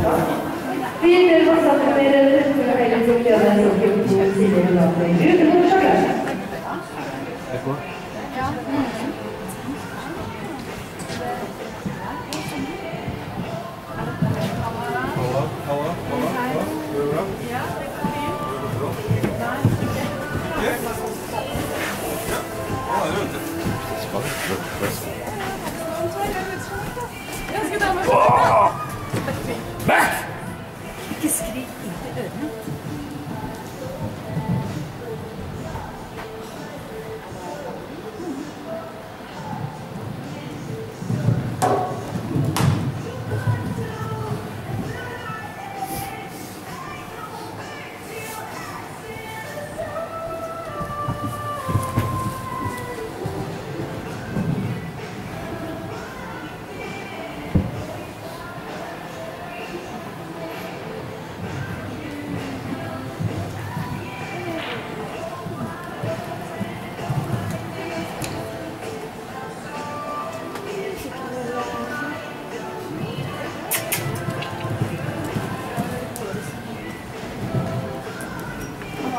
det går Firme los primeros Ja, que pusieron la religión. det. go. skrik inn til ørene.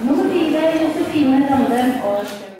No, 4 Josefine Randen